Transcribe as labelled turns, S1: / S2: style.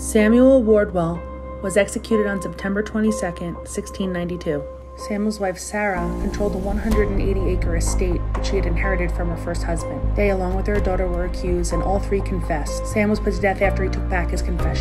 S1: Samuel Wardwell was executed on September 22, 1692. Samuel's wife Sarah controlled the 180 acre estate which she had inherited from her first husband. They, along with their daughter, were accused, and all three confessed. Sam was put to death after he took back his confession.